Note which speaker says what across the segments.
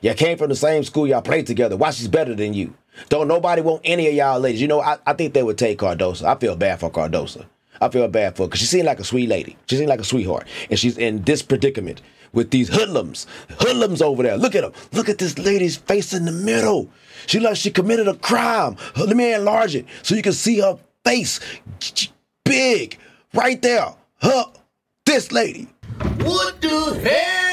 Speaker 1: Y'all came from the same school. Y'all played together. Why she's better than you? Don't nobody want any of y'all ladies. You know, I, I think they would take Cardoso. I feel bad for Cardoso. I feel bad for her because she seemed like a sweet lady. She seemed like a sweetheart. And she's in this predicament with these hoodlums. Hoodlums over there. Look at them. Look at this lady's face in the middle. She like she committed a crime. Let me enlarge it so you can see her face. Big. Right there. Huh? This lady.
Speaker 2: What the hell?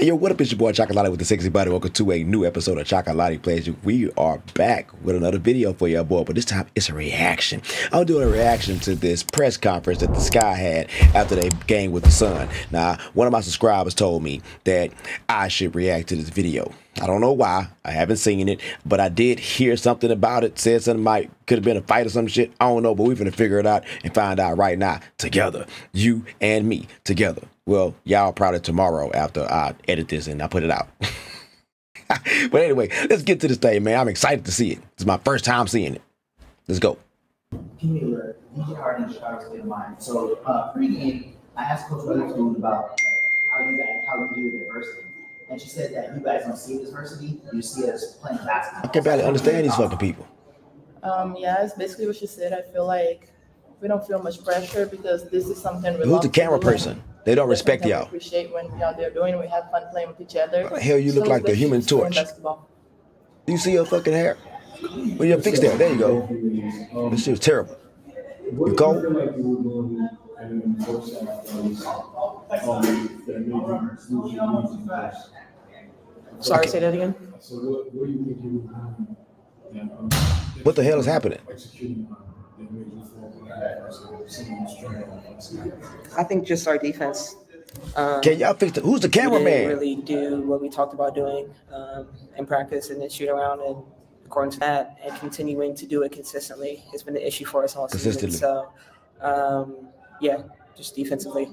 Speaker 1: Hey, yo, what up? It's your boy Chocolate with the sexy body. Welcome to a new episode of Chacalatee' Plays. We are back with another video for y'all, boy, but this time it's a reaction. I'm doing a reaction to this press conference that the Sky had after they game with the Sun. Now, one of my subscribers told me that I should react to this video. I don't know why. I haven't seen it, but I did hear something about it. Said something might could have been a fight or some shit. I don't know, but we're gonna figure it out and find out right now together. You and me together. Well, y'all probably tomorrow after I edit this and I put it out. but anyway, let's get to this thing, man. I'm excited to see it. It's my first time seeing it. Let's go.
Speaker 3: DJ Harden Chicago State of Mind. So uh, pregame, I asked Coach Weatherspoon about like, how you guys how you deal with diversity, and she said that you guys don't see diversity, you see us playing basketball.
Speaker 1: I can barely understand these fucking people.
Speaker 4: Um, yeah, it's basically what she said. I feel like we don't feel much pressure because this is something. we
Speaker 1: Who's the camera
Speaker 4: do.
Speaker 1: person? They don't respect y'all.
Speaker 4: Appreciate when y'all they're doing. We have fun playing with each other.
Speaker 1: What the hell you look
Speaker 4: So
Speaker 1: like the Human Torch? Do you see your fucking hair? Well, you fix that. There you go. This shit was terrible. You cold?
Speaker 5: Sorry, say that again.
Speaker 6: So what, what do you think you would that,
Speaker 1: What the hell is happening?
Speaker 6: Executing on that made you fall behind versus someone strong?
Speaker 5: I think just our defense. Um,
Speaker 1: Can y'all fix the? Who's the cameraman?
Speaker 5: really do what we talked about doing um, in practice and then shoot around and according to that and continuing to do it consistently has been the issue for us all season. So, um, yeah, just defensively.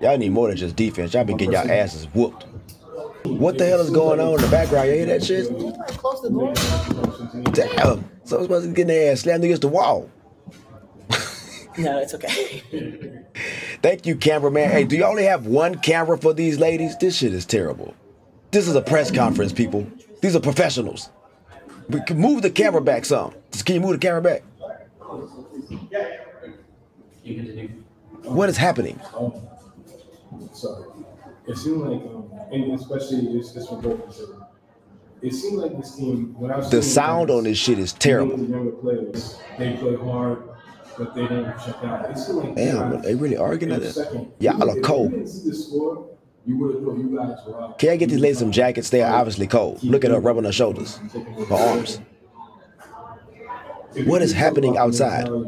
Speaker 1: Y'all need more than just defense. Y'all been getting y'all asses whooped. What the hell is going on in the background? You hear that shit?
Speaker 4: Close the door.
Speaker 1: Damn. So I'm supposed to get their ass slammed against the wall.
Speaker 5: No, it's okay.
Speaker 1: Thank you, cameraman. Hey, do you only have one camera for these ladies? This shit is terrible. This is a press conference, people. These are professionals. We can move the camera back some. Just- Can you move the camera back? What is happening?
Speaker 6: Um, sorry. It seemed like, um, and especially this, this for both of. It seemed like this team, when I was
Speaker 1: The sound on this shit is terrible.
Speaker 6: The younger players, they play hard, but they don't check out. It seemed like
Speaker 1: Damn,
Speaker 6: guys
Speaker 1: they really arguing
Speaker 6: in
Speaker 1: at
Speaker 6: second.
Speaker 1: Y'all are cold.
Speaker 6: You didn't see the score, you would have thought you guys were out.
Speaker 1: Can I get these ladies some jackets? They are obviously cold. Look at her rubbing her shoulders, her arms. What is happening outside? Why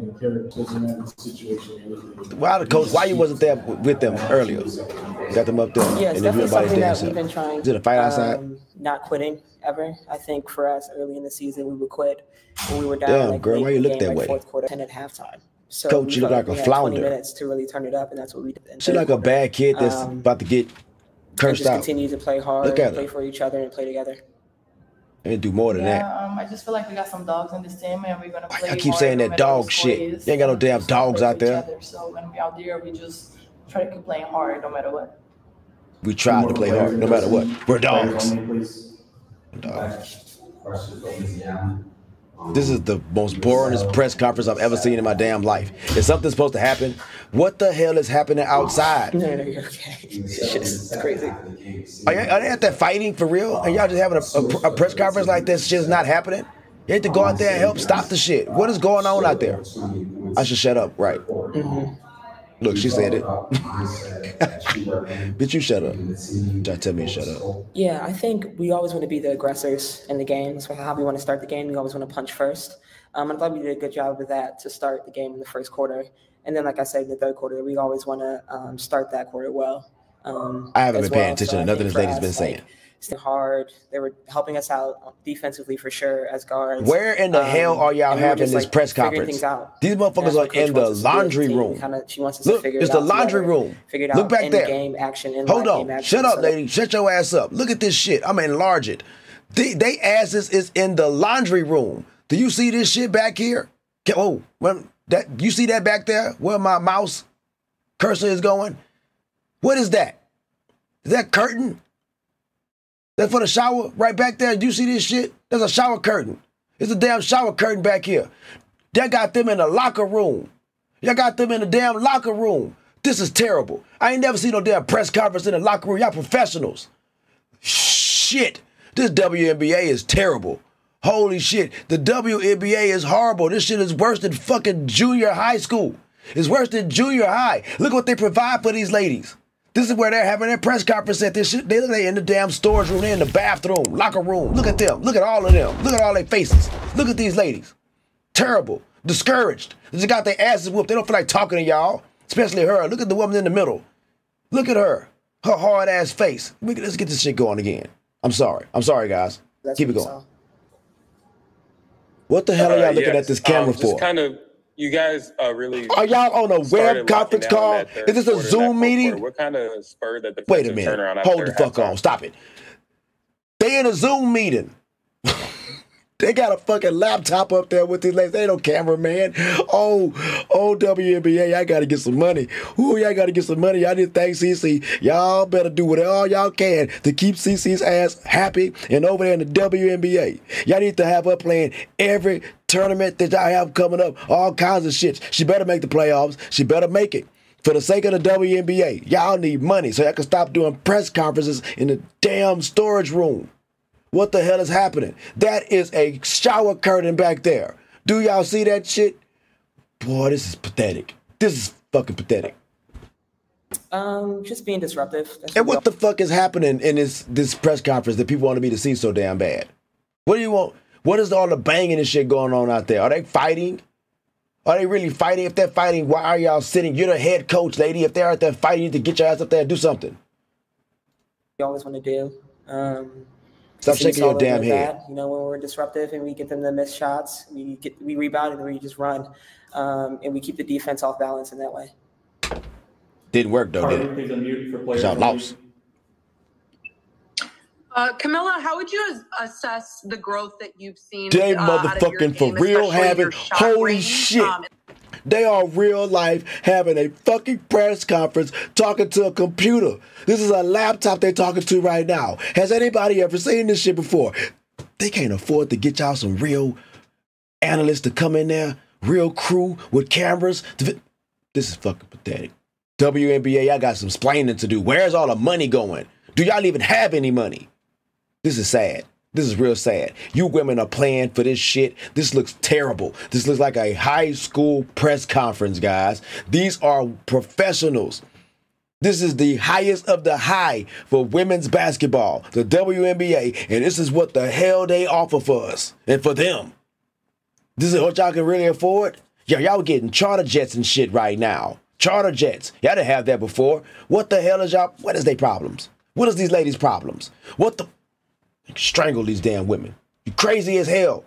Speaker 1: the coach? Why you wasn't there with them earlier? Got them up there.
Speaker 5: Yeah, it's
Speaker 1: and then
Speaker 5: definitely something that we've been trying.
Speaker 1: It a fight outside?
Speaker 5: Um, not quitting ever. I think for us early in the season, we would quit when we were down.
Speaker 1: Damn,
Speaker 5: like,
Speaker 1: girl, why you look
Speaker 5: game,
Speaker 1: that
Speaker 5: like
Speaker 1: way?
Speaker 5: Fourth quarter, ten at halftime. So
Speaker 1: Coach, you look like a
Speaker 5: we had 20
Speaker 1: flounder.
Speaker 5: minutes to really turn it up, and that's what we did.
Speaker 1: She like a bad kid that's
Speaker 5: Um,
Speaker 1: about to get cursed
Speaker 5: just
Speaker 1: out.
Speaker 5: continue to play hard,
Speaker 1: Look at
Speaker 5: play
Speaker 1: her.
Speaker 5: for each other, and play together.
Speaker 1: And do more than that.
Speaker 4: Um, I just feel like we got some dogs in this team, and we're gonna
Speaker 1: Why
Speaker 4: play.
Speaker 1: y'all keep
Speaker 4: hard
Speaker 1: saying that dog shit?
Speaker 4: is.
Speaker 1: You ain't got no damn dogs out there.
Speaker 4: other. So when we out there, we just try to keep playing hard no matter what.
Speaker 1: We try to play hard, no matter what. We're dogs. Dogs. This is the most boringest press conference I've ever seen in my damn life. If something's supposed to happen, what the hell is happening outside?
Speaker 5: No, no, you're okay. It's just crazy.
Speaker 1: Are, y- are they out there fighting for real? And y'all just having a, a, a press conference like this? Shit's not happening. You have to go out there and help stop the shit. What is going on out there? I should shut up, right? Mm-hmm. Look, she said it. Bitch, you shut up. Try to tell me to shut up.
Speaker 5: Yeah, I think we always want to be the aggressors in the game. That's how we want to start the game. We always want to punch first. Um, and I thought we did a good job of that to start the game in the first quarter. And then, like I said, in the third quarter, we always want to um, start that quarter well. Um,
Speaker 1: I haven't been paying
Speaker 5: well.
Speaker 1: attention
Speaker 5: So
Speaker 1: to nothing this lady's
Speaker 5: us,
Speaker 1: been saying.
Speaker 5: Like, stay hard. They were helping us out defensively for sure as guards.
Speaker 1: Where in the
Speaker 5: Um,
Speaker 1: hell are y'all
Speaker 5: we
Speaker 1: having this
Speaker 5: like,
Speaker 1: press conference? These motherfuckers are in the
Speaker 5: wants us to do as a
Speaker 1: laundry room.
Speaker 5: Kinda, she wants us
Speaker 1: Look,
Speaker 5: to figure
Speaker 1: it's
Speaker 5: it
Speaker 1: the laundry
Speaker 5: together,
Speaker 1: room.
Speaker 5: Figure it
Speaker 1: Look
Speaker 5: out
Speaker 1: back there.
Speaker 5: game action. In
Speaker 1: Hold
Speaker 5: game
Speaker 1: on.
Speaker 5: action,
Speaker 1: Shut up,
Speaker 5: so
Speaker 1: lady. Shut your ass up. Look at this shit. I'm gonna enlarge it. They, they asses is in the laundry room. Do you see this shit back here? Oh, well, that you see that back there? Where my mouse? cursor is going? What is that? Is that curtain? That for the shower right back there? Do you see this shit? There's a shower curtain. It's a damn shower curtain back here. That got them in the locker room. Y'all got them in the damn locker room. This is terrible. I ain't never seen no damn press conference in the locker room. Y'all professionals. Shit. This WNBA is terrible. Holy shit. The WNBA is horrible. This shit is worse than fucking junior high school. It's worse than junior high. Look what they provide for these ladies. This is where they're having their press conference at this shit. They look they in the damn storage room, they're in the bathroom, locker room. Look at them. Look at all of them. Look at all their faces. Look at these ladies. Terrible. Discouraged. They just got their asses whooped. They don't feel like talking to y'all. Especially her. Look at the woman in the middle. Look at her. Her hard ass face. We, let's get this shit going again. I'm sorry. I'm sorry, guys.
Speaker 5: That's
Speaker 1: Keep it going.
Speaker 5: saw.
Speaker 1: What the hell are y'all
Speaker 7: Uh,
Speaker 1: looking at this camera
Speaker 7: um,
Speaker 1: for?
Speaker 7: Just kind of, you guys uh, really.
Speaker 1: Are y'all on a web conference call? Is this a Zoom meeting?
Speaker 7: quarter. What kind of spurred the
Speaker 1: Wait a minute. Hold the fuck on. Stop it. They in a Zoom meeting. They got a fucking laptop up there with these ladies. They no cameraman. Oh, oh, WNBA, I gotta get some money. Ooh, y'all gotta get some money. Y'all need to thank CC. Y'all better do whatever all y'all can to keep CC's ass happy and over there in the WNBA. Y'all need to have her playing every tournament that y'all have coming up. All kinds of shit. She better make the playoffs. She better make it. For the sake of the WNBA, y'all need money so y'all can stop doing press conferences in the damn storage room. What the hell is happening? That is a shower curtain back there. Do y'all see that shit? Boy, this is pathetic. This is fucking pathetic.
Speaker 5: Um, just being disruptive. That's
Speaker 1: And what the fuck is happening in this this press conference that people wanted me to see so damn bad? What do you want? What is all the banging and shit going on out there? Are they fighting? Are they really fighting? If they're fighting, why are y'all sitting? You're the head coach, lady. If they're out there fighting, you need to get your ass up there and do something.
Speaker 5: You always want to do. Um,
Speaker 1: Stop shaking your damn head.
Speaker 5: that. You know, when we're disruptive and we get them to miss shots, we get we rebound and we just run, um, and we keep the defense off balance in that way.
Speaker 1: Didn't work though, did
Speaker 8: Carter,
Speaker 1: it?
Speaker 8: unmute for
Speaker 1: 'Cause
Speaker 8: players.
Speaker 1: Y'all lost.
Speaker 9: Uh, Kamilla, how would you assess the growth that you've seen?
Speaker 1: They
Speaker 9: uh, out of your
Speaker 1: motherfucking for real
Speaker 9: especially
Speaker 1: having holy
Speaker 9: range?
Speaker 1: shit.
Speaker 9: Um,
Speaker 1: They are real life having a fucking press conference talking to a computer. This is a laptop they're talking to right now. Has anybody ever seen this shit before? They can't afford to get y'all some real analysts to come in there, real crew with cameras. This is fucking pathetic. WNBA, I got some explaining to do. Where's all the money going? Do y'all even have any money? This is sad. This is real sad. You women are playing for this shit. This looks terrible. This looks like a high school press conference, guys. These are professionals. This is the highest of the high for women's basketball, the WNBA, and this is what the hell they offer for us and for them. This is what y'all can really afford? Yo, y'all getting charter jets and shit right now. Charter jets. Y'all didn't have that before. What the hell is y'all? What is their problems? What is these ladies' problems? What the? Strangle these damn women. You crazy as hell.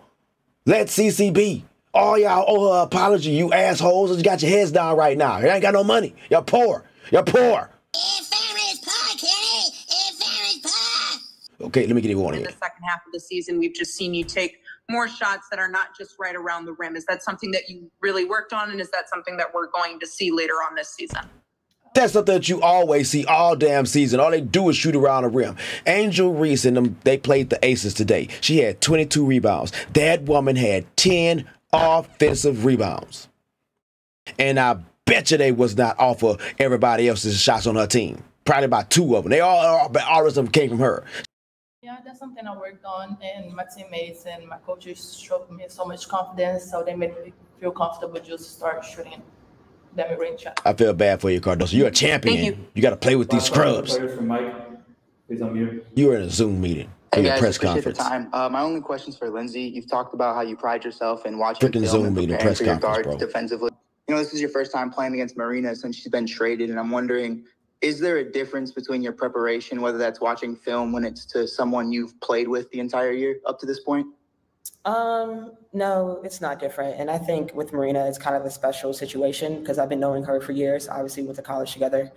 Speaker 1: Let CCB. All y'all owe her apology, you assholes. You got your heads down right now. You ain't got no money. You're poor. You're poor. Okay, let me get it going
Speaker 9: in the second half of the season, we've just seen you take more shots that are not just right around the rim. Is that something that you really worked on, and is that something that we're going to see later on this season?
Speaker 1: That's something that you always see all damn season. All they do is shoot around the rim. Angel Reese and them, they played the Aces today. She had 22 rebounds. That woman had 10 offensive rebounds. And I bet you they was not off of everybody else's shots on her team. Probably about two of them. They all, all, all of them came from her.
Speaker 4: Yeah, that's something I worked on, and my teammates and my coaches showed me so much confidence, so they made me feel comfortable just start shooting them range shots.
Speaker 1: I feel bad for you, Cardoso. You're a champion.
Speaker 9: Thank
Speaker 1: You, got to play with these
Speaker 8: Last question
Speaker 1: scrubs.
Speaker 8: Players from Mike, please unmute.
Speaker 1: You were in a Zoom meeting for
Speaker 10: Hey
Speaker 1: your
Speaker 10: guys,
Speaker 1: press
Speaker 10: appreciate
Speaker 1: conference.
Speaker 10: the time. Uh, my only question's for Lindsay. You've talked about how you pride yourself in watching
Speaker 1: Freaking
Speaker 10: film
Speaker 1: Zoom
Speaker 10: and
Speaker 1: meeting,
Speaker 10: preparing
Speaker 1: press
Speaker 10: for your guards
Speaker 1: bro.
Speaker 10: defensively. You know, this is your first time playing against Marina since she's been traded, and I'm wondering, is there a difference between your preparation, whether that's watching film when it's to someone you've played with the entire year up to this point?
Speaker 5: Um, no, it's not different. And I think with Marina, it's kind of a special situation because I've been knowing her for years. Obviously, went to college together.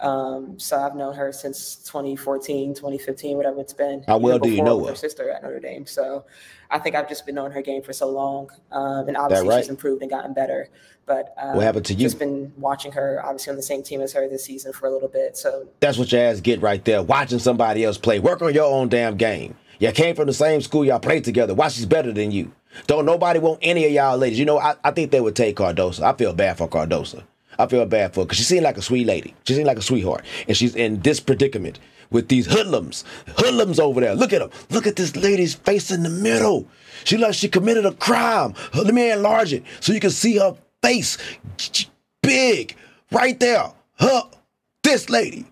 Speaker 5: Um, so I've known her since 2014, 2015, whatever it's been.
Speaker 1: How well do you know her?
Speaker 5: Her sister at Notre Dame. So I think I've just been knowing her game for so long. Um, and obviously
Speaker 1: right?
Speaker 5: she's improved and gotten better. But um,
Speaker 1: What happened to you?
Speaker 5: Just been watching her, obviously on the same team as her this season for a little bit. So
Speaker 1: That's what your ass get right there. Watching somebody else play. Work on your own damn game. You came from the same school. Y'all played together. Why she's better than you? Don't nobody want any of y'all ladies. You know, I, I think they would take Cardoso. I feel bad for Cardoso. I feel bad for her because she seemed like a sweet lady. She seemed like a sweetheart. And she's in this predicament with these hoodlums. Hoodlums over there. Look at them. Look at this lady's face in the middle. She like she committed a crime. Let me enlarge it so you can see her face. Big. Right there. Her. This lady.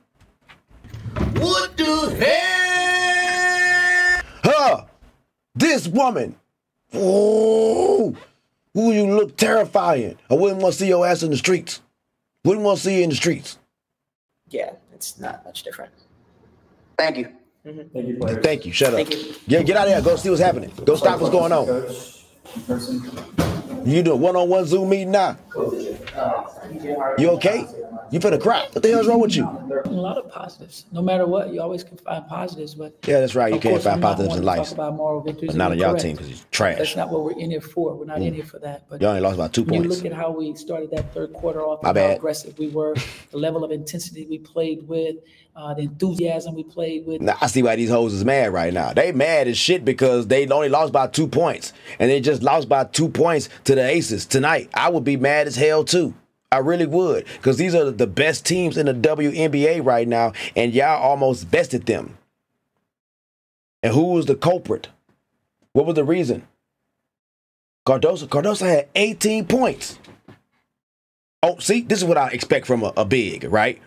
Speaker 2: What the hell?
Speaker 1: Her. This woman. Ooh. Ooh, you look terrifying. I wouldn't want to see your ass in the streets. Wouldn't want to see you in the streets.
Speaker 5: yeah, it's not much different.
Speaker 10: Thank you. Mm-hmm.
Speaker 8: Thank you, players.
Speaker 1: Thank you. Shut up.
Speaker 5: Thank you.
Speaker 1: Yeah, get out of there. Go see what's happening. Go stop what's going on.
Speaker 8: Coach, in person.
Speaker 1: You do a one-on-one Zoom meeting now. Uh, you okay? Uh, You finna cry. What the hell's wrong with you?
Speaker 11: There are a lot of positives. No matter what, you always can find positives. But
Speaker 1: Yeah, that's right. You can't find positives in life.
Speaker 11: About moral victories.
Speaker 1: But not on y'all team because he's trash.
Speaker 11: That's not what we're in here for. We're not in here for that. But
Speaker 1: You only lost by two
Speaker 11: when you
Speaker 1: points.
Speaker 11: look at how we started that third quarter off,
Speaker 1: My
Speaker 11: how
Speaker 1: bad.
Speaker 11: aggressive we were, the level of intensity we played with, uh, the enthusiasm we played with.
Speaker 1: Now I see why these hoes is mad right now. They mad as shit because they only lost by two points. And they just lost by two points to the Aces tonight. I would be mad as hell too. I really would. Because these are the best teams in the WNBA right now. And y'all almost bested them. And who was the culprit? What was the reason? Cardoso. Cardoso had 18 points. Oh, see, this is what I expect from a, a big, right?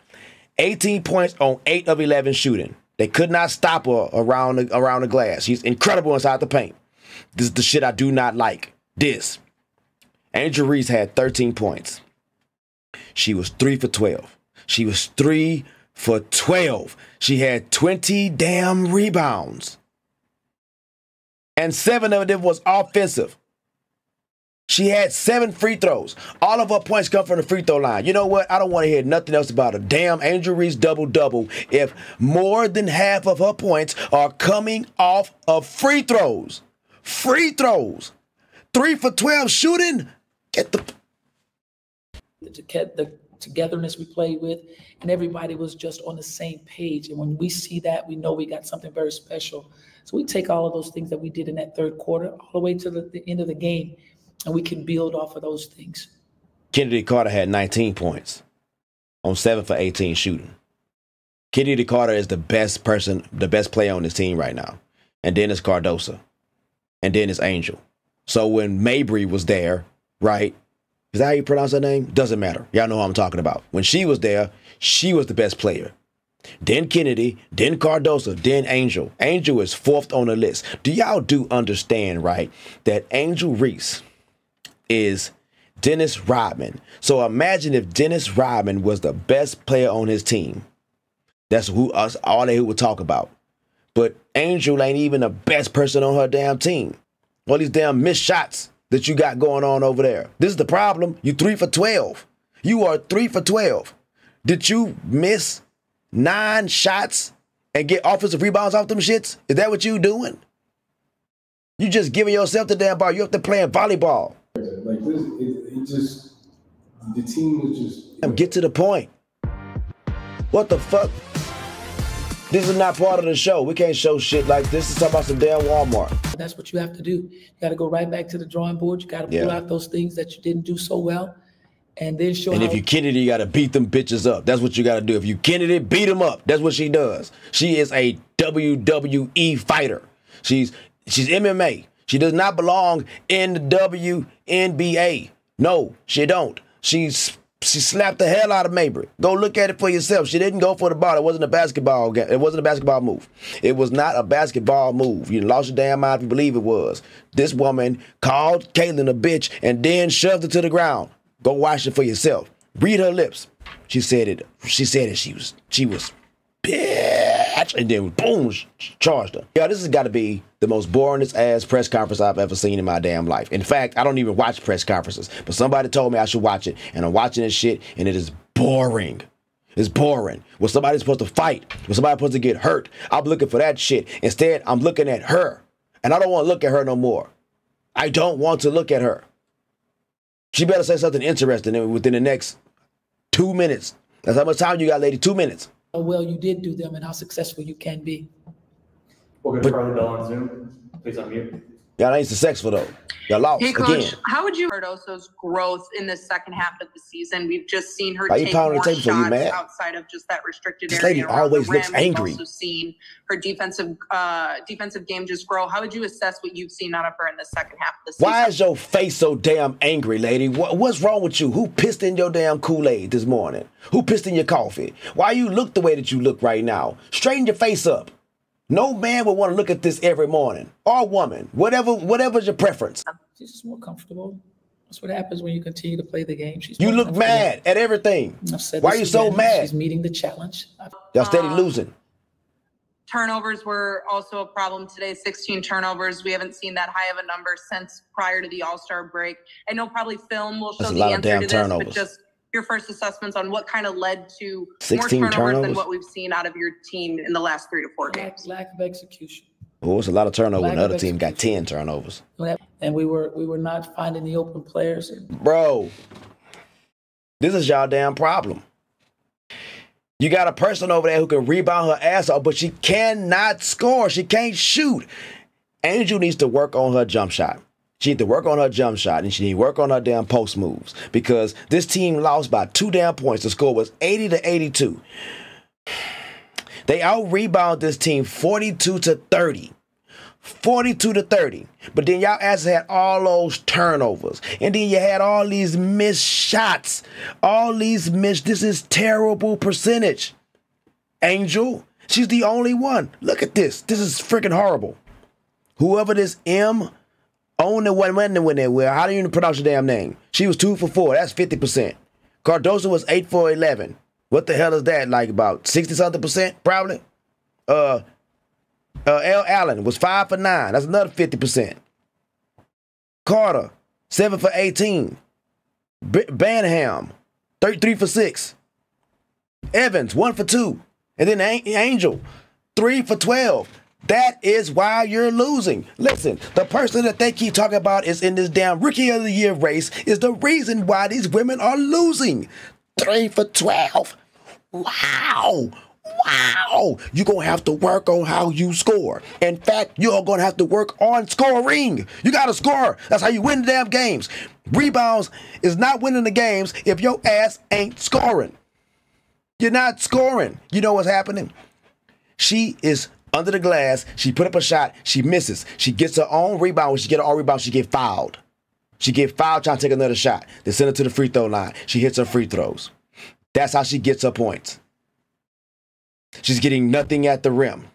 Speaker 1: 18 points on 8 of 11 shooting. They could not stop her around the, around the glass. She's incredible inside the paint. This is the shit I do not like. This. Angel Reese had 13 points. She was 3 for 12. She was 3 for 12. She had 20 damn rebounds. And 7 of them was offensive. She had seven free throws. All of her points come from the free throw line. You know what? I don't want to hear nothing else about a damn Angel Reese double double if more than half of her points are coming off of free throws. Free throws. Three for 12 shooting. Get the.
Speaker 11: The, the togetherness we played with, and everybody was just on the same page. And when we see that, we know we got something very special. So we take all of those things that we did in that third quarter all the way to the, the end of the game, and we can build off of those things.
Speaker 1: Chennedy Carter had 19 points on 7 for 18 shooting. Chennedy Carter is the best person, the best player on this team right now. And then it's Cardoso. And then it's Angel. So when Mabrey was there, right? Is that how you pronounce her name? Doesn't matter. Y'all know who I'm talking about. When she was there, she was the best player. Then Chennedy, then Cardoso, then Angel. Angel is fourth on the list. Do y'all do understand, right, that Angel Reese is Dennis Rodman. So imagine if Dennis Rodman was the best player on his team. That's who us all they would talk about. But Angel ain't even the best person on her damn team. All these damn missed shots that you got going on over there. This is the problem. You three for 12. You are three for 12. Did you miss nine shots and get offensive rebounds off them shits? Is that what you doing? You just giving yourself the damn ball. You have to playing volleyball.
Speaker 6: Like this, it, it just the team was just
Speaker 1: Get to the point. What the fuck? This is not part of the show. We can't show shit like this. This is talking about some damn Walmart.
Speaker 11: That's what you have to do. You got to go right back to the drawing board. You got to pull
Speaker 1: Yeah.
Speaker 11: out those things that you didn't do so well, and then show
Speaker 1: And if you Chennedy, you gotta beat them bitches up. That's what you gotta do. If you Chennedy, beat them up. That's what she does. She is a WWE fighter. She's she's MMA. She does not belong in the WNBA. No, she don't. She's she slapped the hell out of Mabrey. Go look at it for yourself. She didn't go for the ball. It wasn't a basketball game. It wasn't a basketball move. It was not a basketball move. You lost your damn mind if you believe it was. This woman called Caitlin a bitch and then shoved her to the ground. Go watch it for yourself. Read her lips. She said it. She said it. She was she was pissed. Match, and then boom, charged her. Yeah, this has got to be the most boringest ass press conference I've ever seen in my damn life. In fact, I don't even watch press conferences, but somebody told me I should watch it, and I'm watching this shit, and it is boring. It's boring. When somebody's supposed to fight, when somebody's supposed to get hurt, I'm looking for that shit. Instead, I'm looking at her, and I don't want to look at her no more. I don't want to look at her. She better say something interesting within the next two minutes. That's how much time you got, lady. Two minutes.
Speaker 11: How well you did do them and how successful you can be.
Speaker 8: We'll get Charlie Bell on Zoom. Please unmute.
Speaker 1: Y'all ain't successful though. Y'all lost
Speaker 9: Hey, coach,
Speaker 1: again.
Speaker 9: how would you Cardoso's growth in the second half of the season? We've just seen her
Speaker 1: you
Speaker 9: take more shots outside of just that restricted
Speaker 1: This
Speaker 9: area.
Speaker 1: lady
Speaker 9: around the
Speaker 1: always looks
Speaker 9: rim. We've
Speaker 1: angry.
Speaker 9: Also seen her defensive uh, defensive game just grow. How would you assess what you've seen out of her in the second half of the season?
Speaker 1: Why is your face so damn angry, lady? What, what's wrong with you? Who pissed in your damn Kool-Aid this morning? Who pissed in your coffee? Why you look the way that you look right now? Straighten your face up. No man would want to look at this every morning. Or woman. Whatever whatever's your preference.
Speaker 11: She's just more comfortable. That's what happens when you continue to play the game. She's
Speaker 1: You look mad at everything.
Speaker 11: I've said
Speaker 1: Why
Speaker 11: are
Speaker 1: you so
Speaker 11: again,
Speaker 1: mad?
Speaker 11: She's meeting the challenge.
Speaker 1: Y'all steady
Speaker 9: Um,
Speaker 1: losing.
Speaker 9: Turnovers were also a problem today. 16 turnovers. We haven't seen that high of a number since prior to the All Star break. I know probably film will show
Speaker 1: That's a
Speaker 9: the
Speaker 1: lot of
Speaker 9: answer
Speaker 1: damn
Speaker 9: to this,
Speaker 1: turnovers.
Speaker 9: but just your first assessments on what kind of led to more
Speaker 1: 16
Speaker 9: turnovers,
Speaker 1: turnovers?
Speaker 9: than what we've seen out of your team in the last three to four games.
Speaker 11: Lack, lack of execution.
Speaker 1: Oh, it's a lot of turnover.
Speaker 11: Lack
Speaker 1: and The
Speaker 11: of
Speaker 1: other team got 10 turnovers.
Speaker 11: And we were we were not finding the open players.
Speaker 1: Bro, this is y'all damn problem. You got a person over there who can rebound her ass off, but she cannot score. She can't shoot. Angel needs to work on her jump shot. She need to work on her jump shot and she need to work on her damn post moves because this team lost by two damn points. The score was 80 to 82. They out rebound this team 42 to 30. 42 to 30. But then y'all asses had all those turnovers. And then you had all these missed shots. All these missed. This is terrible percentage. Angel, she's the only one. Look at this. This is freaking horrible. Whoever this M owned the one when when they were. How do you pronounce your damn name? She was two for four. That's 50%. Cardoso was eight for 11. What the hell is that? Like about 60 something percent, probably? Uh, uh, L. Allen was five for nine. That's another 50%. Carter, seven for 18. B- Banham, 33 for six. Evans, one for two. And then An- Angel, three for 12. That is why you're losing. Listen, the person that they keep talking about is in this damn rookie of the year race is the reason why these women are losing. Three for 12. Wow. Wow. You're going to have to work on how you score. In fact, you're going to have to work on scoring. You got to score. That's how you win the damn games. Rebounds is not winning the games if your ass ain't scoring. You're not scoring. You know what's happening? She is under the glass. She put up a shot. She misses. She gets her own rebound. When she get her own rebound, she get fouled. She get fouled trying to take another shot. They send her to the free throw line. She hits her free throws. That's how she gets her points. She's getting nothing at the rim.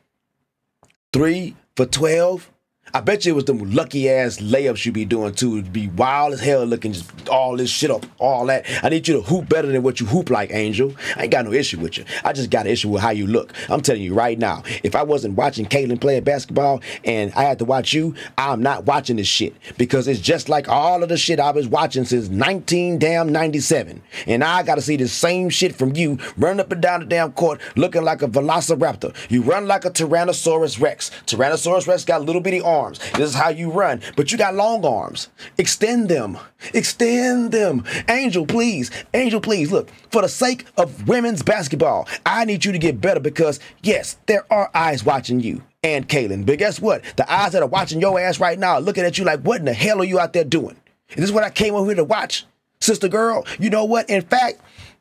Speaker 1: Three for 12. I bet you it was them lucky ass layups you be doing too. It'd be wild as hell looking just all this shit up, all that. I need you to hoop better than what you hoop like, Angel. I ain't got no issue with you. I just got an issue with how you look. I'm telling you right now, if I wasn't watching Caitlin play basketball and I had to watch you, I'm not watching this shit because it's just like all of the shit I was watching since 19 damn 97. And I got to see the same shit from you running up and down the damn court looking like a velociraptor. You run like a Tyrannosaurus Rex. Tyrannosaurus Rex got little bitty arms. This is how you run, but you got long arms. Extend them. Extend them. Angel, please. Angel, please. Look, for the sake of women's basketball, I need you to get better because, yes, there are eyes watching you and Caitlin. But guess what? The eyes that are watching your ass right now are looking at you like, what in the hell are you out there doing? And this is what I came over here to watch. Sister girl, you know what? In fact,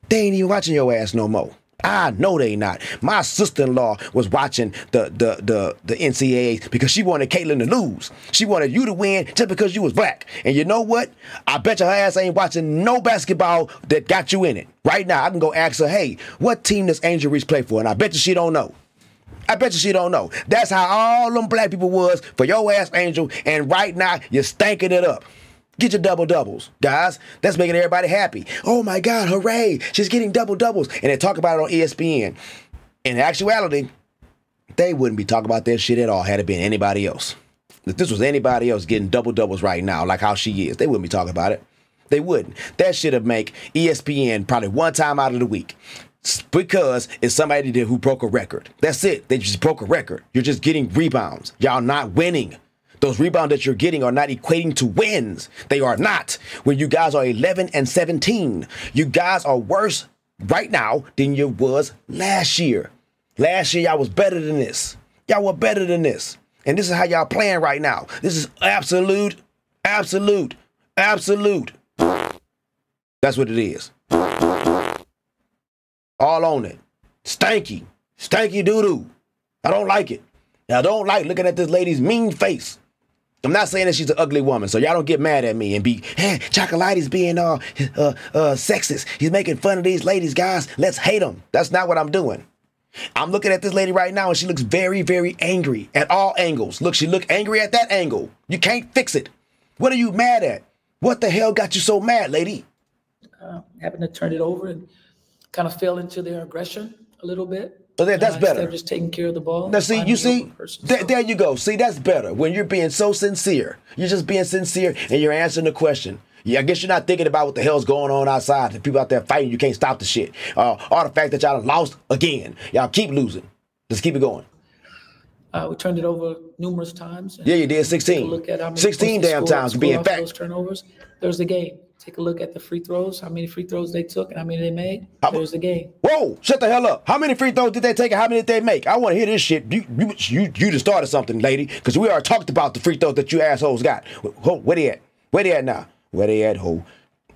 Speaker 1: they ain't even watching your ass no more. I know they not. My sister-in-law was watching the the the the NCAA because she wanted Caitlin to lose. She wanted you to win just because you was black. And you know what? I bet your ass ain't watching no basketball that got you in it. Right now, I can go ask her, hey, what team does Angel Reese play for? And I bet you she don't know. I bet you she don't know. That's how all them black people was for your ass, Angel. And right now, you're stanking it up. Get your double doubles, guys. That's making everybody happy. Oh my God, hooray! She's getting double doubles. And they talk about it on ESPN. In actuality, they wouldn't be talking about that shit at all had it been anybody else. If this was anybody else getting double doubles right now, like how she is, they wouldn't be talking about it. They wouldn't. That shit'd make ESPN probably one time out of the week because it's somebody who broke a record. That's it. They just broke a record. You're just getting rebounds. Y'all not winning. Those rebounds that you're getting are not equating to wins. They are not. When you guys are 11 and 17, you guys are worse right now than you was last year. Last year y'all was better than this. Y'all were better than this. And this is how y'all playing right now. This is absolute, absolute, absolute. That's what it is. All on it. Stanky. Stanky doo doo. I don't like it. I don't like looking at this lady's mean face. I'm not saying that she's an ugly woman, so y'all don't get mad at me and be, hey, Chocolatey's being uh, uh, uh, sexist. He's making fun of these ladies, guys. Let's hate them. That's not what I'm doing. I'm looking at this lady right now, and she looks very, very angry at all angles. Look, she look angry at that angle. You can't fix it. What are you mad at? What the hell got you so mad, lady?
Speaker 11: uh, having to turn it over and kind of fell into their aggression a little bit.
Speaker 1: Oh, that- that's better.
Speaker 11: just taking care of the ball.
Speaker 1: Now, see, you see,
Speaker 11: person.
Speaker 1: there, you go. See, that's better when you're being so sincere. You're just being sincere and you're answering the question. Yeah, I guess you're not thinking about what the hell's going on outside. The people out there fighting, you can't stop the shit. Uh, or the fact that y'all lost again. Y'all keep losing. Just keep it going.
Speaker 11: Uh, we turned it over numerous times.
Speaker 1: Yeah, you did 16.
Speaker 11: Look at how many
Speaker 1: 16
Speaker 11: points
Speaker 1: damn times, being fact.
Speaker 11: Those turnovers. There's the game. Take a look at the free throws. How many free throws they took and how many they made. How, There's the game.
Speaker 1: Whoa, shut the hell up. How many free throws did they take and how many did they make? I want to hear this shit. You you you, you just started something, lady, because we already talked about the free throws that you assholes got. Ho, where they at? Where they at now? Where they at, ho?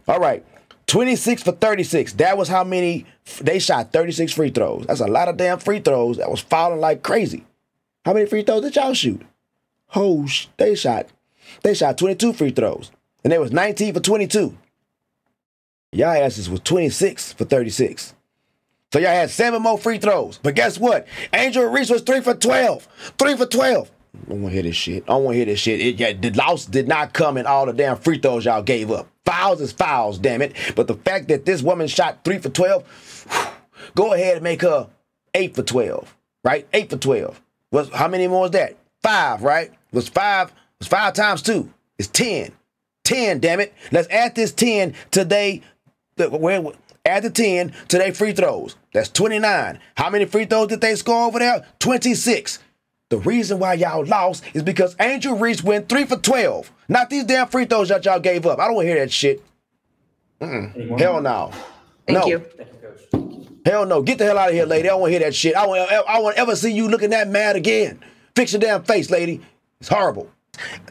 Speaker 1: All right. 26 for 36. That was how many they shot 36 free throws. That's a lot of damn free throws that was falling like crazy. How many free throws did y'all shoot? Oh, sh- they shot they shot 22 free throws. And they was 19 for 22. Y'all asses was 26 for 36. So y'all had seven more free throws. But guess what? Angel Reese was three for 12. Three for 12. I don't want to hear this shit. I don't want to hear this shit. It, yeah, the loss did not come in all the damn free throws y'all gave up. Fouls is fouls, damn it. But the fact that this woman shot three for 12, go ahead and make her eight for 12, right? Eight for 12. Was How many more is that? Five, right? Was five, was five times two. It's 10. 10, damn it. Let's add this 10 today. the- Where, add the 10 to their free throws. That's 29. How many free throws did they score over there? 26. The reason why y'all lost is because Angel Reese went 3 for 12. Not these damn free throws that y'all gave up. I don't want to hear that shit. Mm-mm. Hell no.
Speaker 9: Thank
Speaker 1: no.
Speaker 9: you.
Speaker 1: Hell no. Get the hell out of here, lady. I don't want to hear that shit. I want I want ever see you looking that mad again. Fix your damn face, lady. It's horrible.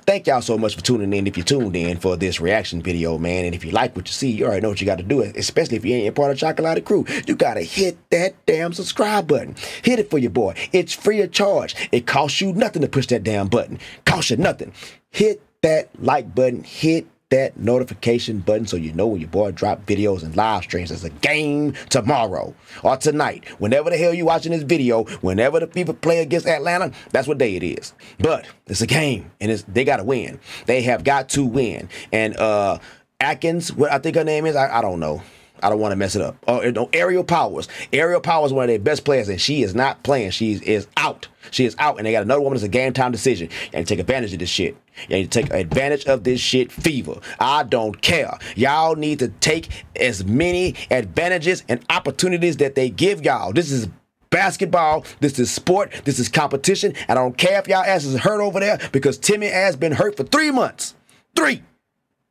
Speaker 1: Thank y'all so much for tuning in. If you tuned in for this reaction video, man, and if you like what you see, you already know what you got to do. Especially if you ain't a part of Chacalatee' Crew, you gotta hit that damn subscribe button. Hit it for your boy. It's free of charge. It costs you nothing to push that damn button. Costs you nothing. Hit that like button. Hit that notification button so you know when your boy drop videos and live streams. There's a game tomorrow or tonight. Whenever the hell you watching this video, whenever the people play against Atlanta, that's what day it is. But it's a game and it's they gotta win. They have got to win. And uh Atkins, what I think her name is, I, I don't know. I don't want to mess it up. Oh, no, oh, Aerial Powers. Aerial Powers is one of their best players, and she is not playing. She is out. She is out, and they got another woman that's a game time decision. To take advantage of this shit. You need to take advantage of this shit fever. I don't care. Y'all need to take as many advantages and opportunities that they give y'all. This is basketball. This is sport. This is competition. And I don't care if y'all asses hurt over there because Temi has been hurt for three months. Three.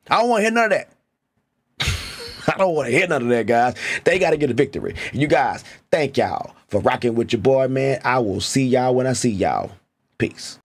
Speaker 1: I don't want to hear none of that. I don't want to hear none of that, guys. They got to get a victory. You guys, thank y'all for rocking with your boy, man. I will see y'all when I see y'all. Peace.